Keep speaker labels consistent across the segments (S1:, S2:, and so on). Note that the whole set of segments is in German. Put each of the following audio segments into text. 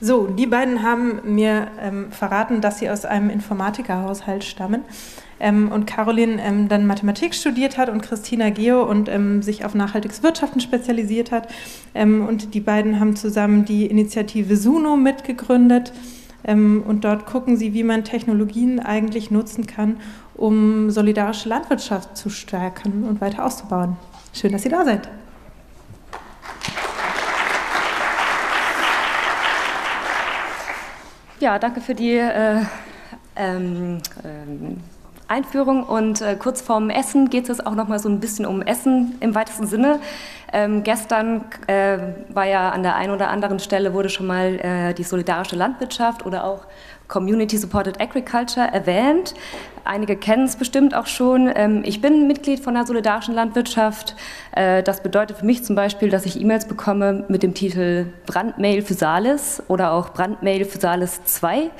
S1: So, die beiden haben mir ähm, verraten, dass sie aus einem Informatikerhaushalt stammen ähm, und Caroline ähm, dann Mathematik studiert hat und Christina Geo und ähm, sich auf nachhaltiges Wirtschaften spezialisiert hat. Ähm, und die beiden haben zusammen die Initiative Suno mitgegründet. Ähm, und dort gucken sie, wie man Technologien eigentlich nutzen kann, um solidarische Landwirtschaft zu stärken und weiter auszubauen. Schön, dass Sie da seid.
S2: Ja, danke für die äh, ähm, ähm, Einführung und äh, kurz vorm Essen geht es auch noch mal so ein bisschen um Essen im weitesten Sinne. Ähm, gestern äh, war ja an der einen oder anderen Stelle wurde schon mal äh, die solidarische Landwirtschaft oder auch Community Supported Agriculture erwähnt. Einige kennen es bestimmt auch schon. Ähm, ich bin Mitglied von der solidarischen Landwirtschaft. Äh, das bedeutet für mich zum Beispiel, dass ich E-Mails bekomme mit dem Titel Brandmail für Salis oder auch Brandmail für Salis 2.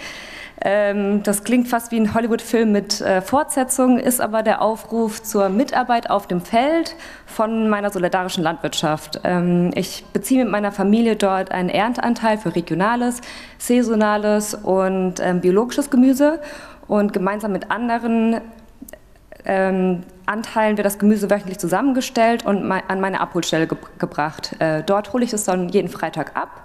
S2: Ähm, das klingt fast wie ein Hollywood-Film mit äh, Fortsetzung, ist aber der Aufruf zur Mitarbeit auf dem Feld von meiner solidarischen Landwirtschaft. Ähm, ich beziehe mit meiner Familie dort einen Ernteanteil für regionales, saisonales und ähm, biologisches Gemüse und gemeinsam mit anderen ähm, Anteilen wird das Gemüse wöchentlich zusammengestellt und an meine Abholstelle ge gebracht. Äh, dort hole ich es dann jeden Freitag ab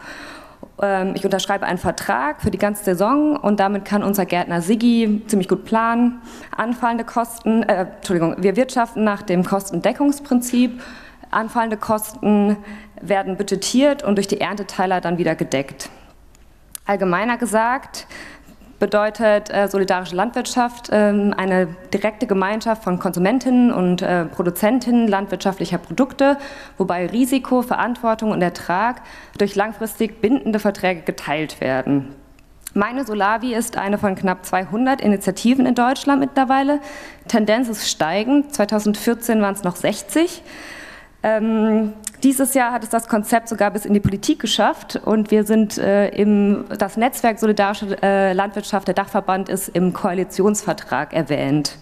S2: ich unterschreibe einen Vertrag für die ganze Saison und damit kann unser Gärtner Siggi ziemlich gut planen. Anfallende Kosten, äh, Entschuldigung, wir wirtschaften nach dem Kostendeckungsprinzip. Anfallende Kosten werden budgetiert und durch die Ernteteiler dann wieder gedeckt. Allgemeiner gesagt, bedeutet äh, solidarische Landwirtschaft äh, eine direkte Gemeinschaft von Konsumentinnen und äh, Produzentinnen landwirtschaftlicher Produkte, wobei Risiko, Verantwortung und Ertrag durch langfristig bindende Verträge geteilt werden. Meine Solavi ist eine von knapp 200 Initiativen in Deutschland mittlerweile. Tendenz ist steigend. 2014 waren es noch 60. Ähm, dieses Jahr hat es das Konzept sogar bis in die Politik geschafft und wir sind äh, im, das Netzwerk Solidarische äh, Landwirtschaft, der Dachverband, ist im Koalitionsvertrag erwähnt.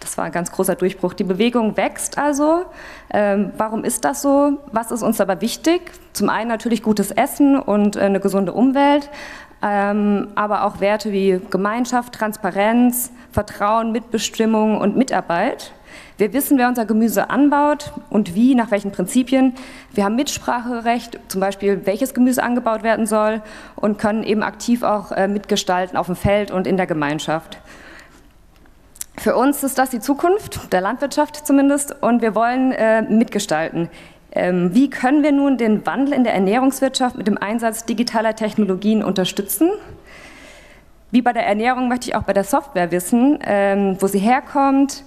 S2: Das war ein ganz großer Durchbruch. Die Bewegung wächst also. Ähm, warum ist das so? Was ist uns dabei wichtig? Zum einen natürlich gutes Essen und äh, eine gesunde Umwelt, ähm, aber auch Werte wie Gemeinschaft, Transparenz, Vertrauen, Mitbestimmung und Mitarbeit. Wir wissen, wer unser Gemüse anbaut und wie, nach welchen Prinzipien. Wir haben Mitspracherecht, zum Beispiel welches Gemüse angebaut werden soll und können eben aktiv auch äh, mitgestalten auf dem Feld und in der Gemeinschaft. Für uns ist das die Zukunft, der Landwirtschaft zumindest, und wir wollen äh, mitgestalten. Ähm, wie können wir nun den Wandel in der Ernährungswirtschaft mit dem Einsatz digitaler Technologien unterstützen? Wie bei der Ernährung möchte ich auch bei der Software wissen, ähm, wo sie herkommt,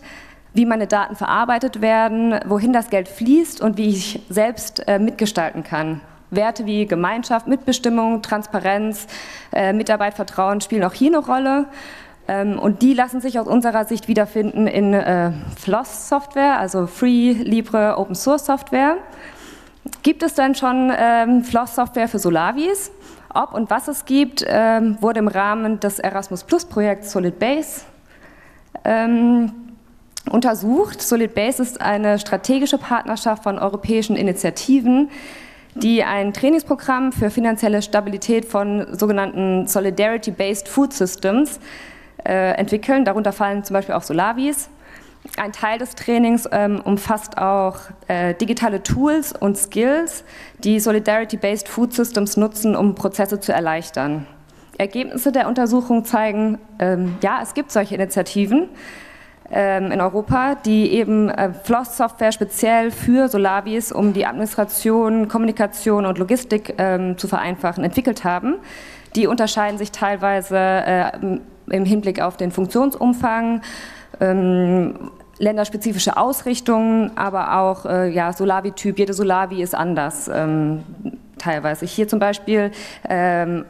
S2: wie meine Daten verarbeitet werden, wohin das Geld fließt und wie ich selbst äh, mitgestalten kann. Werte wie Gemeinschaft, Mitbestimmung, Transparenz, äh, Mitarbeit, Vertrauen spielen auch hier eine Rolle. Ähm, und die lassen sich aus unserer Sicht wiederfinden in äh, Floss-Software, also Free, Libre, Open Source Software. Gibt es denn schon ähm, Floss-Software für Solavis? Ob und was es gibt, ähm, wurde im Rahmen des Erasmus Plus Projekts Solid Base ähm, untersucht. Solid Base ist eine strategische Partnerschaft von europäischen Initiativen, die ein Trainingsprogramm für finanzielle Stabilität von sogenannten Solidarity-Based Food Systems äh, entwickeln. Darunter fallen zum Beispiel auch Solavis. Ein Teil des Trainings ähm, umfasst auch äh, digitale Tools und Skills, die Solidarity-Based Food Systems nutzen, um Prozesse zu erleichtern. Ergebnisse der Untersuchung zeigen, ähm, ja, es gibt solche Initiativen in Europa, die eben äh, Floss-Software speziell für Solavis, um die Administration, Kommunikation und Logistik ähm, zu vereinfachen, entwickelt haben. Die unterscheiden sich teilweise äh, im Hinblick auf den Funktionsumfang, ähm, länderspezifische Ausrichtungen, aber auch äh, ja, Solavi-Typ. Jede Solavi ist anders ähm, teilweise. Hier zum Beispiel ähm,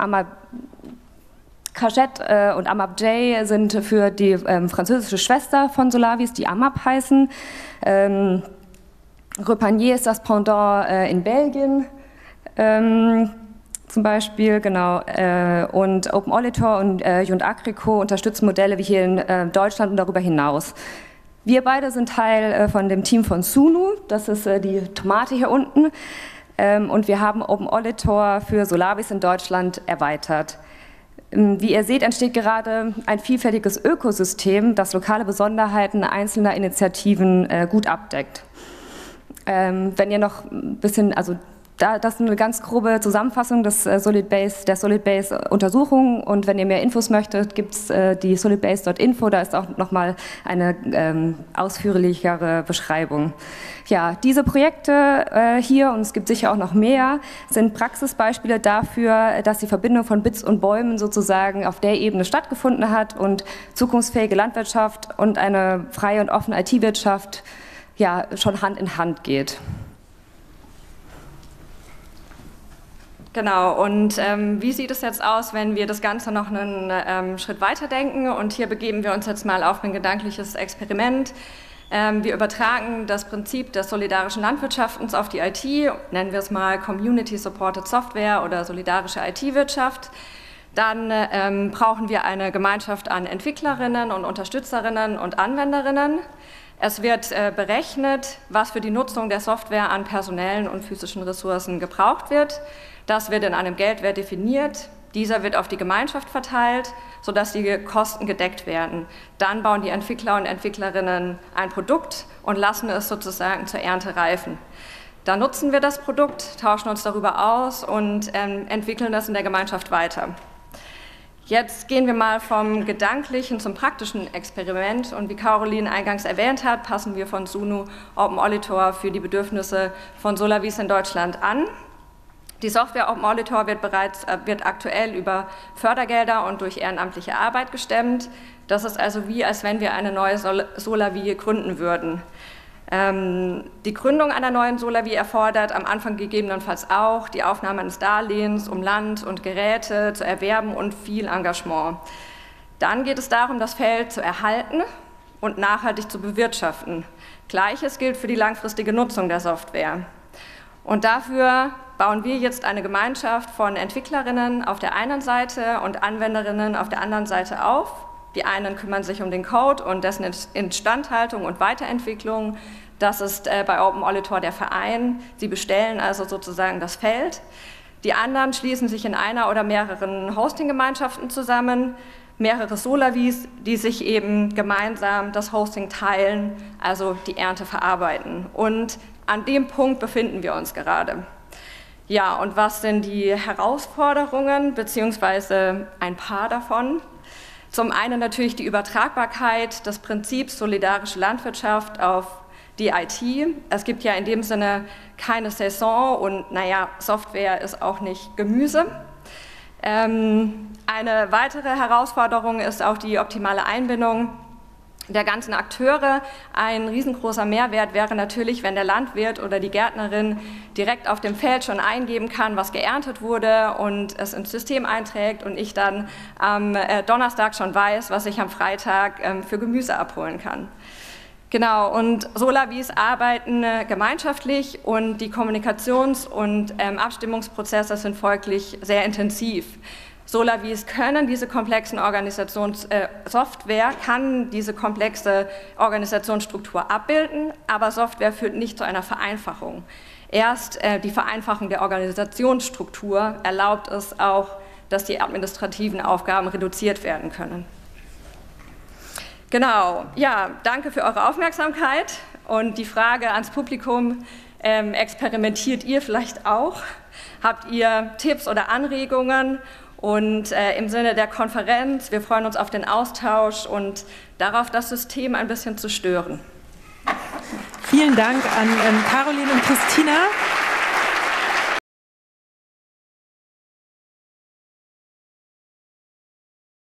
S2: Cagette äh, und Amab J sind für die ähm, französische Schwester von Solavis, die Amab heißen. Ähm, Repanier ist das Pendant äh, in Belgien. Ähm, zum Beispiel, genau. Äh, und Open Olitor und äh, Jund Agrico unterstützen Modelle wie hier in äh, Deutschland und darüber hinaus. Wir beide sind Teil äh, von dem Team von Sunu, das ist äh, die Tomate hier unten.
S3: ähm, und wir haben Open Auditor für Solavis in Deutschland erweitert. Ähm, wie ihr seht, entsteht gerade ein vielfältiges Ökosystem, das lokale Besonderheiten einzelner Initiativen äh, gut abdeckt. Ähm, wenn ihr noch ein bisschen, also da, das ist eine ganz grobe Zusammenfassung des äh, Solid Base, der Solid Base Untersuchung und wenn ihr mehr Infos möchtet, gibt es äh, die solidbase.info, da ist auch nochmal eine ähm, ausführlichere Beschreibung. Ja, diese Projekte äh, hier, und es gibt sicher auch noch mehr, sind Praxisbeispiele dafür, dass die Verbindung von Bits und Bäumen sozusagen auf der Ebene stattgefunden hat und zukunftsfähige Landwirtschaft und eine freie und offene IT-Wirtschaft ja, schon Hand in Hand geht. Genau, und ähm, wie sieht es jetzt aus, wenn wir das Ganze noch einen ähm, Schritt weiter denken? Und hier begeben wir uns jetzt mal auf ein gedankliches Experiment. Ähm, wir übertragen das Prinzip des solidarischen Landwirtschaftens auf die IT, nennen wir es mal Community Supported Software oder solidarische IT-Wirtschaft. Dann ähm, brauchen wir eine Gemeinschaft an Entwicklerinnen und Unterstützerinnen und Anwenderinnen. Es wird äh, berechnet, was für die Nutzung der Software an personellen und physischen Ressourcen gebraucht wird. Das wird in einem Geldwert definiert. Dieser wird auf die Gemeinschaft verteilt, sodass die Kosten gedeckt werden. Dann bauen die Entwickler und Entwicklerinnen ein Produkt und lassen es sozusagen zur Ernte reifen. Dann nutzen wir das Produkt, tauschen uns darüber aus und ähm, entwickeln das in der Gemeinschaft weiter. Jetzt gehen wir mal vom gedanklichen zum praktischen Experiment und wie Caroline eingangs erwähnt hat, passen wir von Sunu Open Auditor für die Bedürfnisse von Solavis in Deutschland an. Die Software Open Auditor wird bereits äh, wird aktuell über Fördergelder und durch ehrenamtliche Arbeit gestemmt. Das ist also wie, als wenn wir eine neue Solavi gründen würden. Ähm, die Gründung einer neuen Solavi erfordert am Anfang gegebenenfalls auch die Aufnahme eines Darlehens, um Land und Geräte zu erwerben und viel Engagement. Dann geht es darum, das Feld zu erhalten und nachhaltig zu bewirtschaften. Gleiches gilt für die langfristige Nutzung der Software. Und dafür bauen wir jetzt eine Gemeinschaft von Entwicklerinnen auf der einen Seite und Anwenderinnen auf der anderen Seite auf. Die einen kümmern sich um den Code und dessen Instandhaltung und Weiterentwicklung. Das ist äh, bei Open Auditor der Verein. Sie bestellen also sozusagen das Feld. Die anderen schließen sich in einer oder mehreren Hosting-Gemeinschaften zusammen, mehrere Solavis, die sich eben gemeinsam das Hosting teilen, also die Ernte verarbeiten. Und an dem Punkt befinden wir uns gerade. Ja, und was sind die Herausforderungen, beziehungsweise ein paar davon? Zum einen natürlich die Übertragbarkeit des Prinzips solidarische Landwirtschaft auf die IT. Es gibt ja in dem Sinne keine Saison und naja, Software ist auch nicht Gemüse. Ähm, eine weitere Herausforderung ist auch die optimale Einbindung der ganzen Akteure. Ein riesengroßer Mehrwert wäre natürlich, wenn der Landwirt oder die Gärtnerin direkt auf dem Feld schon eingeben kann, was geerntet wurde und es ins System einträgt und ich dann am äh, Donnerstag schon weiß, was ich am Freitag ähm, für Gemüse abholen kann. Genau, und Solavis arbeiten äh, gemeinschaftlich und die Kommunikations- und ähm, Abstimmungsprozesse sind folglich sehr intensiv. Solavis können diese komplexen Organisationssoftware, äh, kann diese komplexe Organisationsstruktur abbilden, aber Software führt nicht zu einer Vereinfachung. Erst äh, die Vereinfachung der Organisationsstruktur erlaubt es auch, dass die administrativen Aufgaben reduziert werden können. Genau, ja, danke für eure Aufmerksamkeit und die Frage ans Publikum, ähm, experimentiert ihr vielleicht auch? Habt ihr Tipps oder Anregungen und äh, im Sinne der Konferenz, wir freuen uns auf den Austausch und darauf, das System ein bisschen zu stören.
S1: Vielen Dank an ähm, Caroline und Christina.